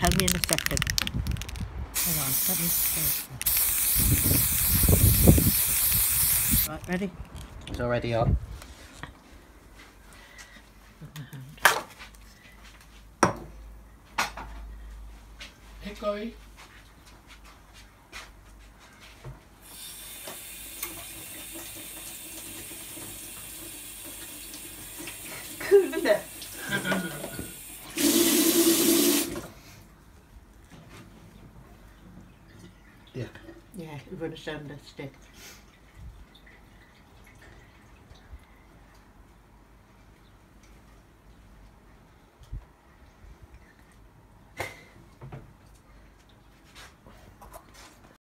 tell me in a second. Hang on, let me Right, ready? It's already on. Hickory. Cool, isn't it? Yeah. Yeah, we're going to sound a stick.